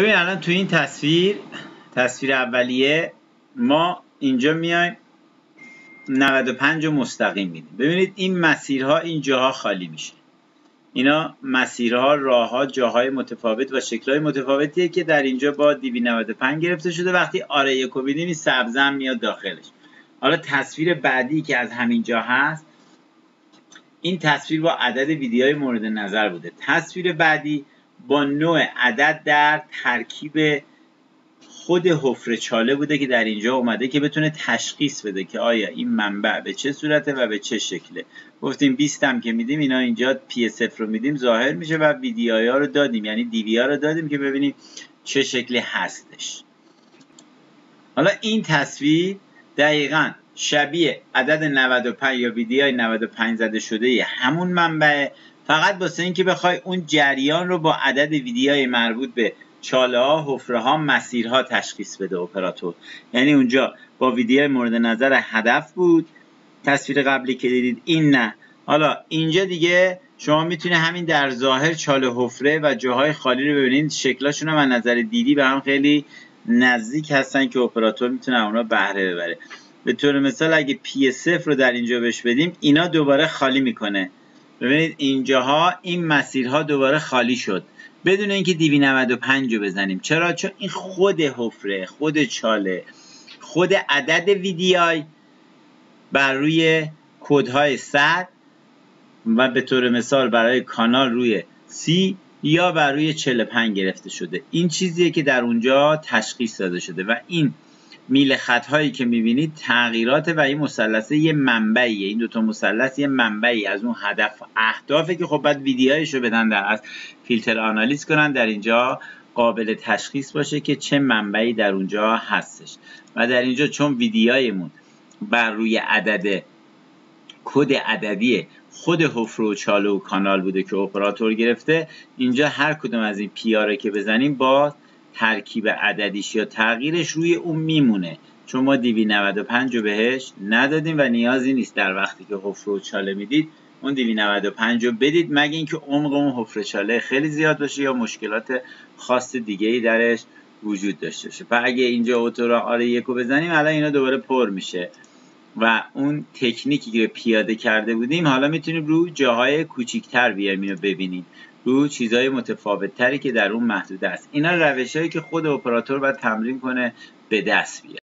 ببین الان تو این تصویر تصویر اولیه ما اینجا میایم 95 رو مستقیم میدیم. ببینید این مسیرها این جاها خالی میشه. اینا مسیرها راهها جاهای متفاوت و شکلهای متفاوتیه که در اینجا با دیوی 95 گرفته شده وقتی آره یکو بیدیم این سبزم میاد داخلش. حالا تصویر بعدی که از همین جا هست این تصویر با عدد ویدیوهای مورد نظر بوده. تصویر بعدی با نوع عدد در ترکیب خود حفره چاله بوده که در اینجا اومده که بتونه تشخیص بده که آیا این منبع به چه صورته و به چه شکله. گفتیم 20 هم که میدیم اینا اینجا پی رو میدیم ظاهر میشه و ویدیوهای ها رو دادیم. یعنی دیوی رو دادیم که ببینیم چه شکلی هستش. حالا این تصویر دقیقا شبیه عدد 95 یا ویدیوهای 95 زده شده همون منبع فقط واسه اینکه بخوای اون جریان رو با عدد ویدیوهای مربوط به چاله ها حفره ها مسیرها تشخیص بده اپراتور. یعنی اونجا با ویدیو مورد نظر هدف بود. تصویر قبلی که دیدید این نه. حالا اینجا دیگه شما می‌تونه همین در ظاهر چاله حفره و جاهای خالی رو ببینید. شکلاشون هم از نظر دیدی به هم خیلی نزدیک هستن که اپراتور می‌تونه اونا بهره ببره. به طور مثال اگه پی صفر رو در اینجا بهش بدیم اینا دوباره خالی می‌کنه. ببینید اینجاها این مسیرها دوباره خالی شد. بدون اینکه دیوی 95 رو بزنیم. چرا؟ چون این خود حفره خود چاله خود عدد ویدیای بر روی کودهای 100 و به طور مثال برای کانال روی سی یا بر روی 45 گرفته شده. این چیزیه که در اونجا تشخیص داده شده و این میل خط هایی که می‌بینید تغییرات و این مثلثه یه منبعیه. این دوتا مثلث یه منبعی از اون هدف اهدافه که خب بعد ویدیوهایش بدن در از فیلتر آنالیز کنن در اینجا قابل تشخیص باشه که چه منبعی در اونجا هستش. و در اینجا چون ویدیوهایمون بر روی عدد کد عددی خود حفره و چاله و کانال بوده که اپراتور گرفته اینجا هر کدوم از این پیاره که بزنیم با ترکیب عددیش یا تغییرش روی اون میمونه. چون ما دیوی 95 رو بهش ندادیم و نیازی نیست در وقتی که حفره و چاله می‌دید اون دیوی 95 رو بدید مگه اینکه عمق اون حفره چاله خیلی زیاد باشه یا مشکلات خاص دیگه ای درش وجود داشته باشه. و اگه اینجا اوتو آره یکو بزنیم الان اینا دوباره پر میشه. و اون تکنیکی که پیاده کرده بودیم حالا می‌تونیم رو جاهای کوچیکتر بیایم اینو ببینیم. رو چیزهای متفاوت تری که در اون محدود است. اینا روش هایی که خود اپراتور باید تمرین کنه به دست بیاره